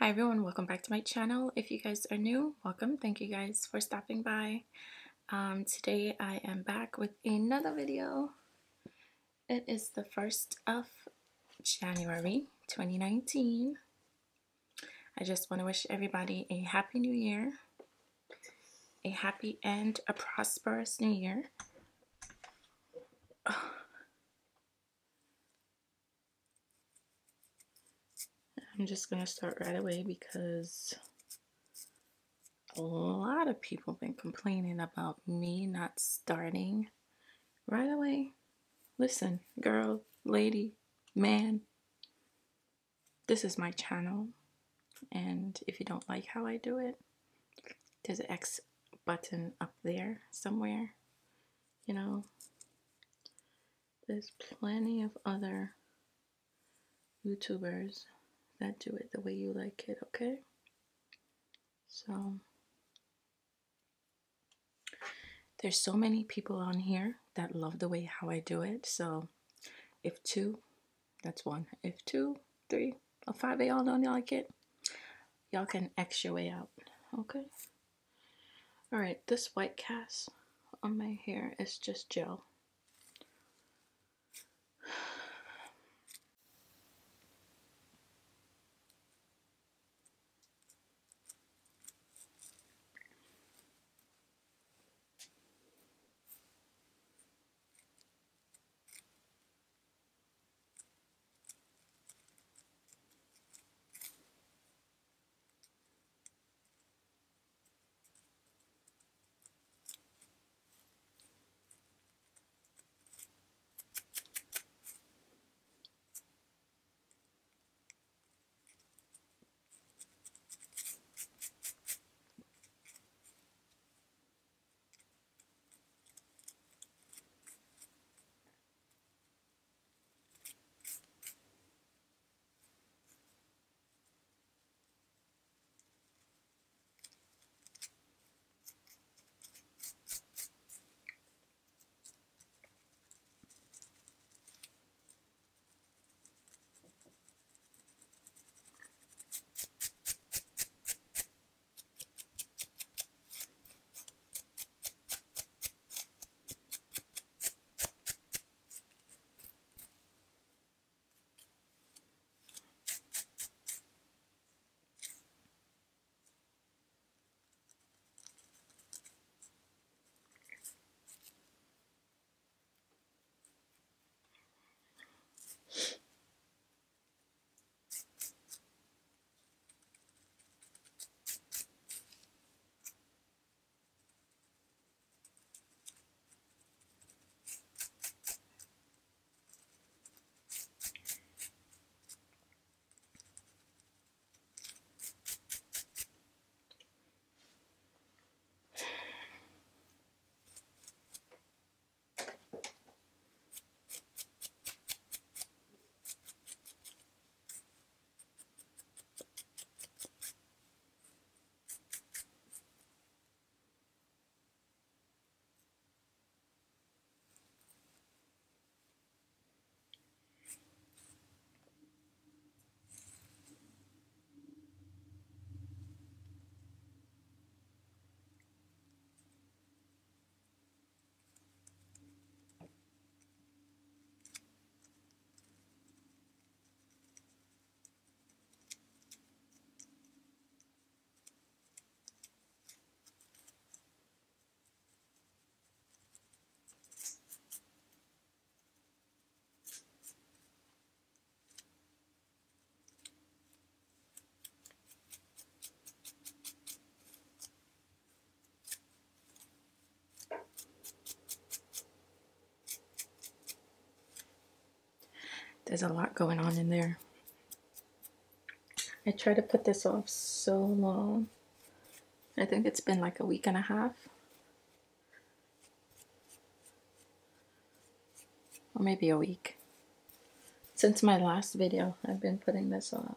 Hi everyone, welcome back to my channel. If you guys are new, welcome. Thank you guys for stopping by. Um, today I am back with another video. It is the 1st of January 2019. I just want to wish everybody a happy new year, a happy and a prosperous new year. I'm just gonna start right away because a lot of people have been complaining about me not starting right away. Listen, girl, lady, man, this is my channel, and if you don't like how I do it, there's an X button up there somewhere. You know, there's plenty of other YouTubers do it the way you like it, okay? So, there's so many people on here that love the way how I do it. So, if two, that's one. If two, three, or five of y'all don't like it, y'all can X your way out, okay? Alright, this white cast on my hair is just gel. There's a lot going on in there. I tried to put this off so long. I think it's been like a week and a half. Or maybe a week. Since my last video, I've been putting this off.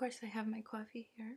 Course, I have my coffee here.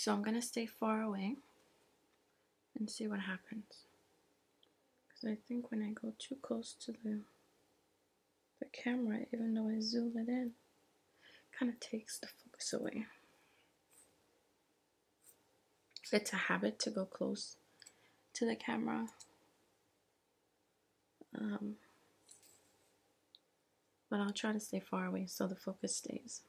So I'm gonna stay far away and see what happens. Because I think when I go too close to the the camera, even though I zoom it in, it kind of takes the focus away. It's a habit to go close to the camera. Um, but I'll try to stay far away so the focus stays.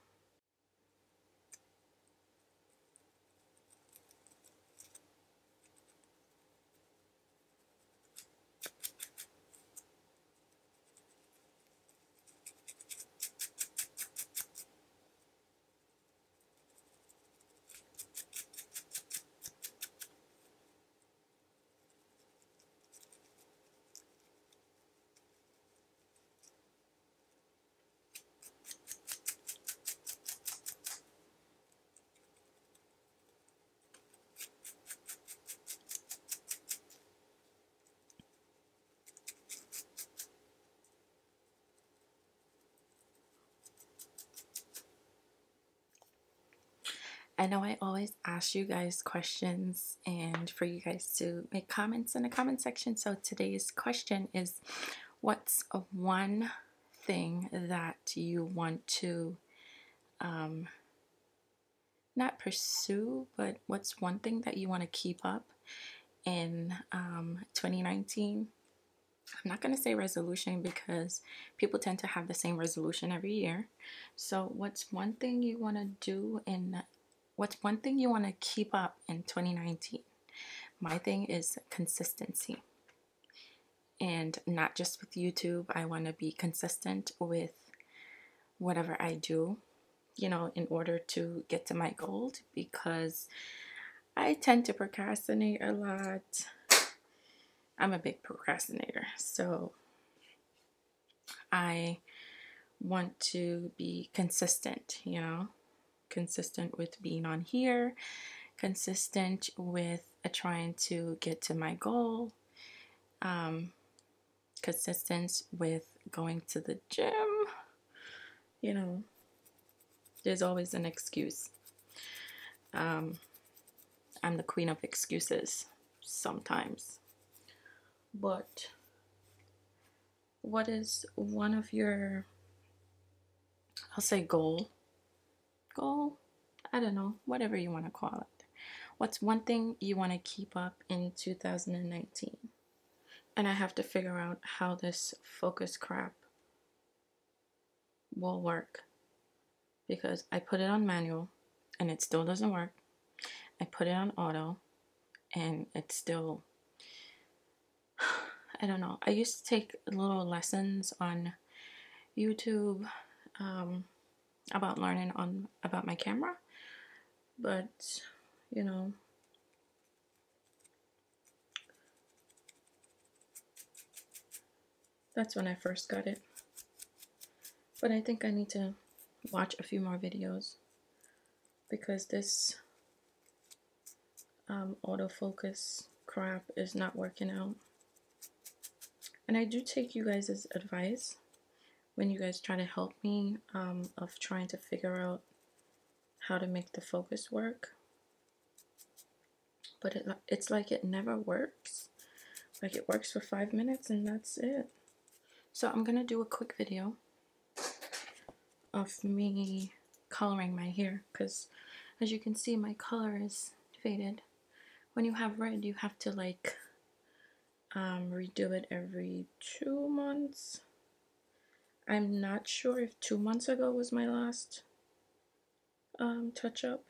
I know I always ask you guys questions and for you guys to make comments in the comment section. So today's question is what's one thing that you want to um, not pursue, but what's one thing that you want to keep up in um, 2019? I'm not going to say resolution because people tend to have the same resolution every year. So, what's one thing you want to do in What's one thing you want to keep up in 2019? My thing is consistency. and not just with YouTube. I want to be consistent with whatever I do, you know, in order to get to my goal because I tend to procrastinate a lot. I'm a big procrastinator. So I want to be consistent, you know, consistent with being on here, consistent with uh, trying to get to my goal, um, consistent with going to the gym. You know, there's always an excuse. Um, I'm the queen of excuses sometimes. But what is one of your, I'll say, goal? Goal? I don't know, whatever you want to call it. What's one thing you want to keep up in 2019? And I have to figure out how this focus crap will work because I put it on manual and it still doesn't work. I put it on auto and it still I don't know. I used to take little lessons on YouTube um, about learning on about my camera, but you know, that's when I first got it. But I think I need to watch a few more videos because this um, autofocus crap is not working out. And I do take you guys' advice when you guys try to help me um, of trying to figure out how to make the focus work. But it, it's like it never works. Like it works for five minutes and that's it. So I'm going to do a quick video of me coloring my hair because as you can see my color is faded when you have red, you have to like um, redo it every two months. I'm not sure if two months ago was my last um, touch up,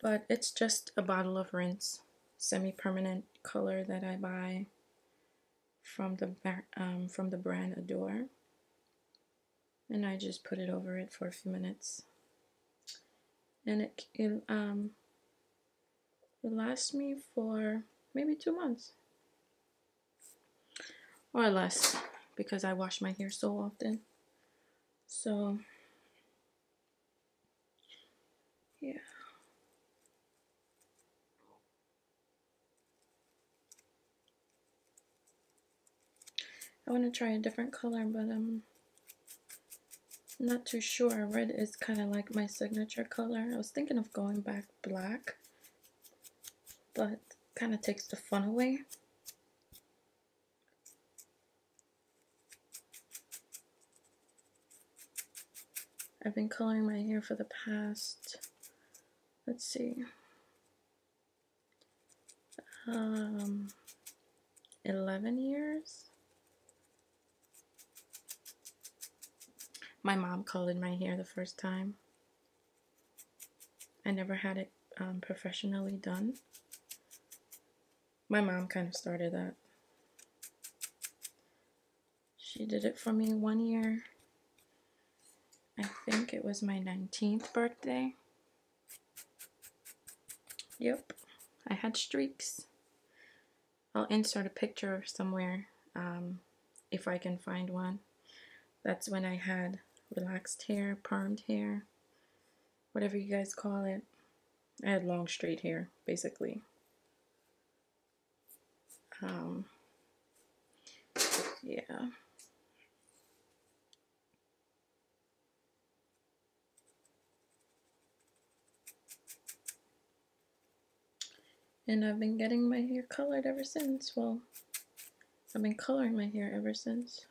but it's just a bottle of rinse, semi permanent color that I buy from the um, from the brand Adore, and I just put it over it for a few minutes, and it, it um it lasts me for maybe two months. Or less because I wash my hair so often. So, yeah. I want to try a different color, but I'm not too sure. Red is kind of like my signature color. I was thinking of going back black but kind of takes the fun away. I've been coloring my hair for the past, let's see, um, 11 years. My mom colored my hair the first time. I never had it um, professionally done. My mom kind of started that. She did it for me one year. I think it was my 19th birthday. Yep, I had streaks. I'll insert a picture somewhere um, if I can find one. That's when I had relaxed hair, permed hair, whatever you guys call it. I had long straight hair, basically. Um, yeah. And I've been getting my hair colored ever since. Well, I've been coloring my hair ever since.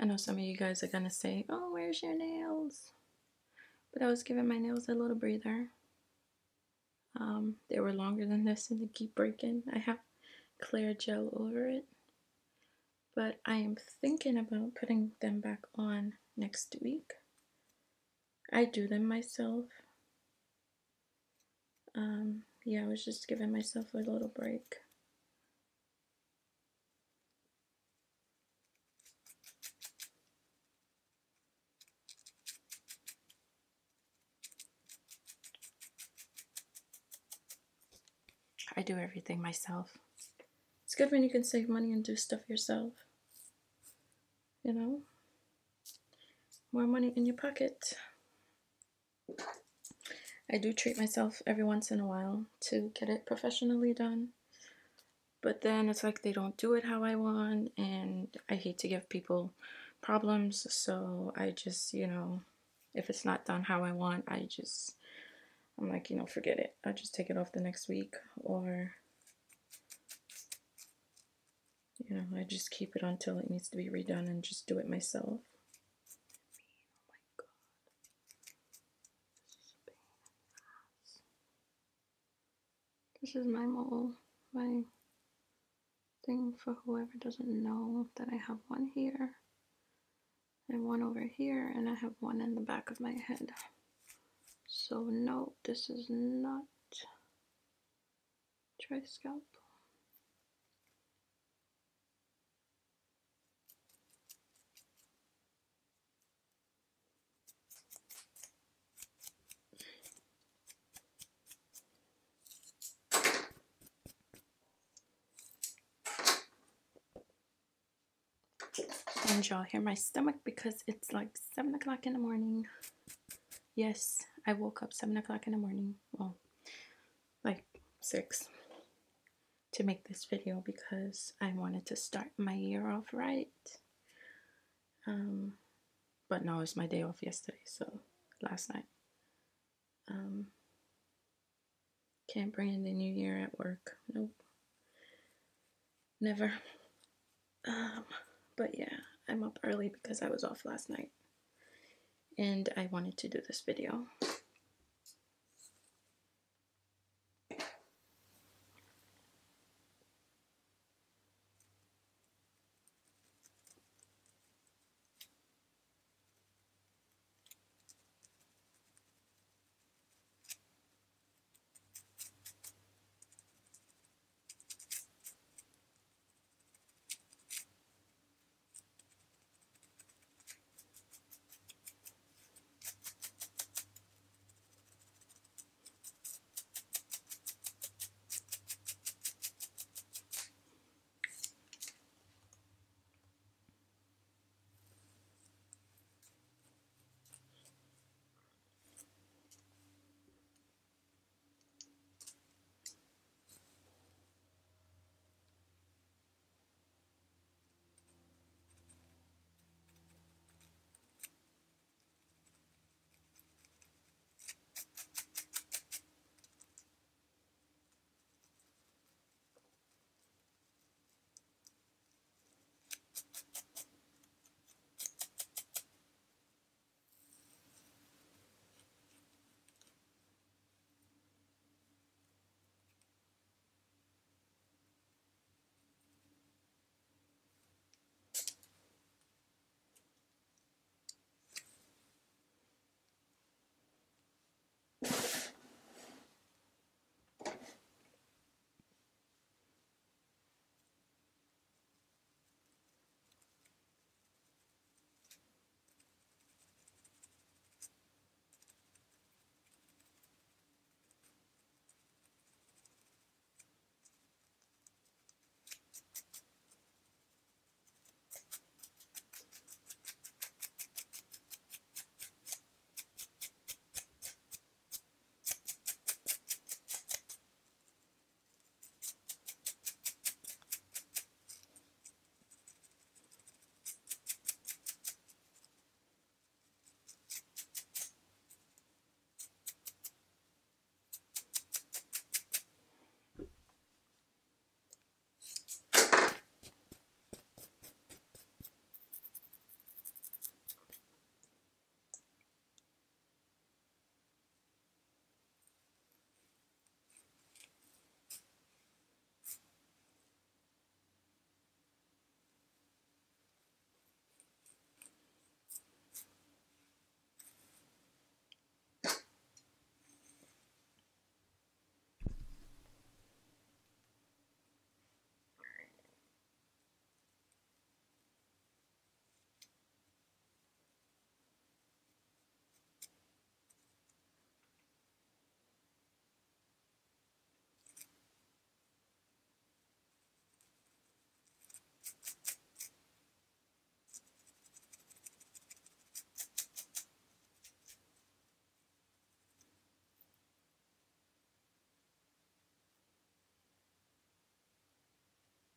I know some of you guys are gonna say, Oh, where's your nails? But I was giving my nails a little breather. Um, they were longer than this and they keep breaking. I have clear gel over it. But I am thinking about putting them back on next week. I do them myself. Um, yeah, I was just giving myself a little break. I do everything myself. It's good when you can save money and do stuff yourself. You know? More money in your pocket. I do treat myself every once in a while to get it professionally done. But then it's like they don't do it how I want, and I hate to give people problems, so I just, you know, if it's not done how I want, I just I'm like, you know, forget it. I'll just take it off the next week or you know, I just keep it until it needs to be redone and just do it myself. This is my mole, my thing for whoever doesn't know that I have one here and one over here and I have one in the back of my head. So no, this is not dry scalp. And y'all hear my stomach because it's like 7 o'clock in the morning. Yes, I woke up 7 o'clock in the morning. Well, like 6 to make this video because I wanted to start my year off right. Um, but no, it's my day off yesterday, so last night. Um, can't bring in the new year at work. Nope. Never. Um, but yeah, I'm up early because I was off last night and I wanted to do this video.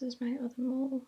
This is my other mole.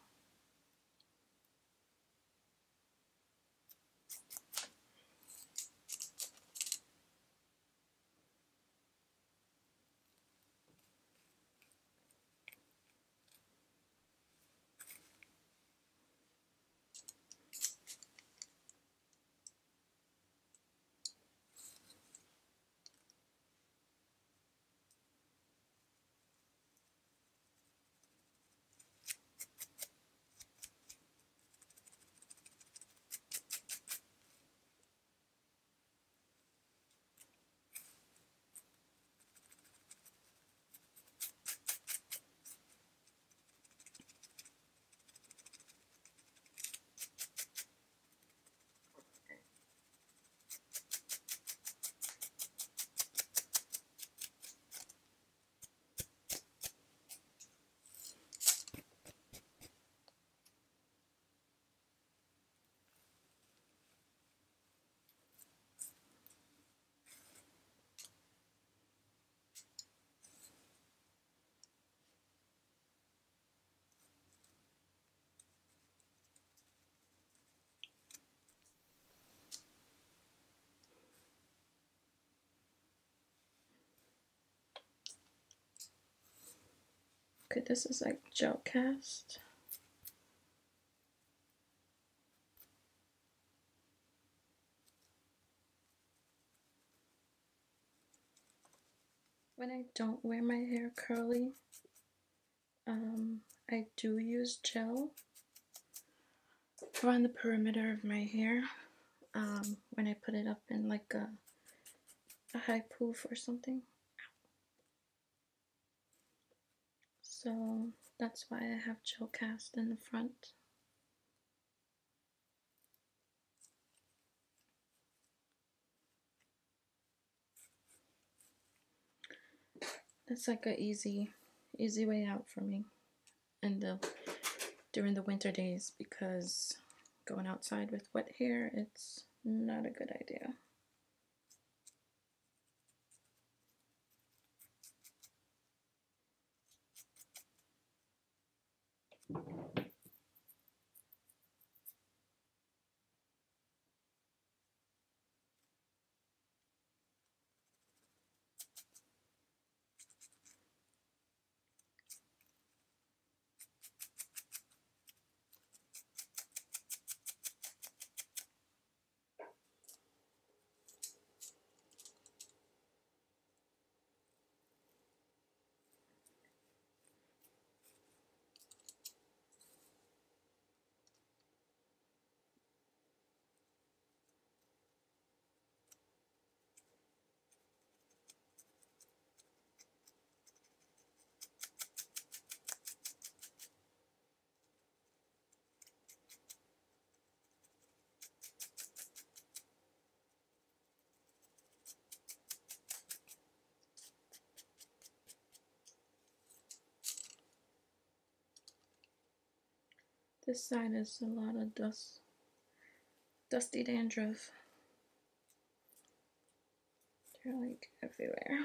Okay, this is like gel cast. When I don't wear my hair curly, um, I do use gel around the perimeter of my hair um, when I put it up in like a, a high poof or something. So that's why I have gel cast in the front. That's like a easy, easy way out for me, and the during the winter days because going outside with wet hair, it's not a good idea. This side is a lot of dust, dusty dandruff. They're like everywhere.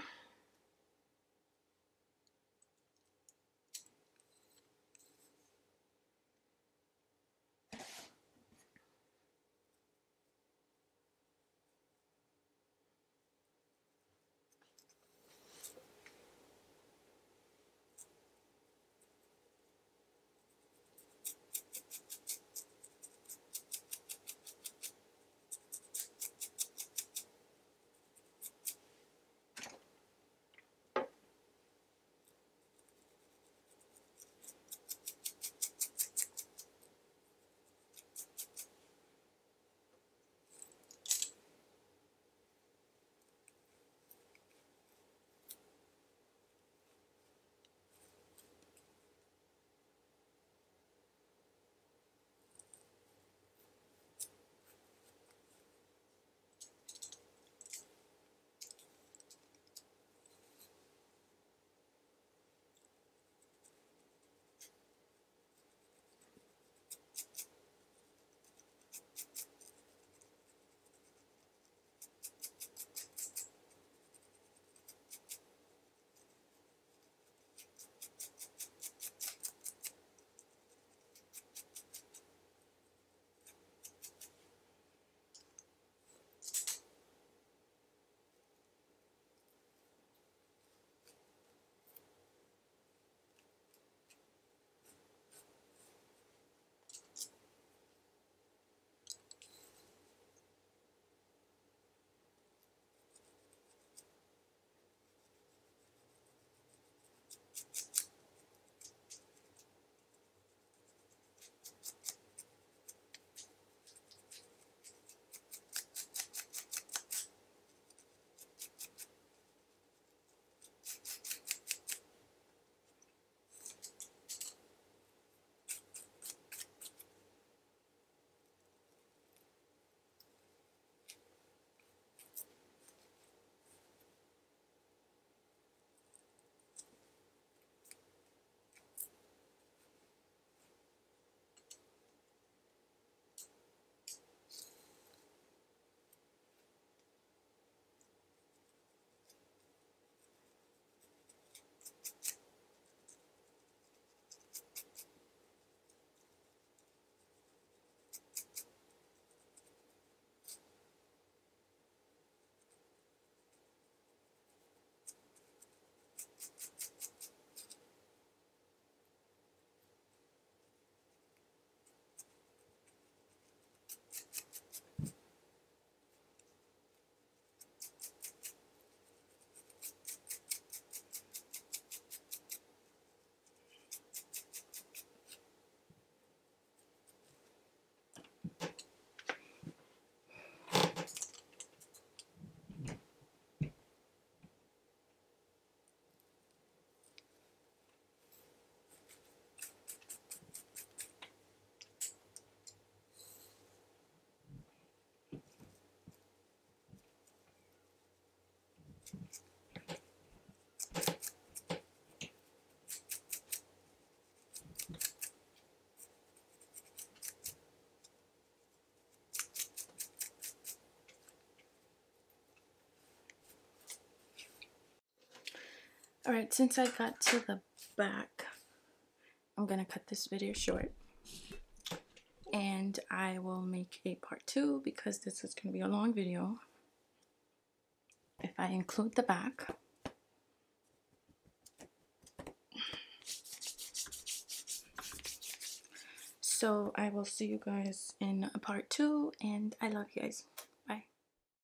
Alright, since I got to the back, I'm gonna cut this video short. And I will make a part two because this is gonna be a long video. If I include the back. So I will see you guys in a part two, and I love you guys.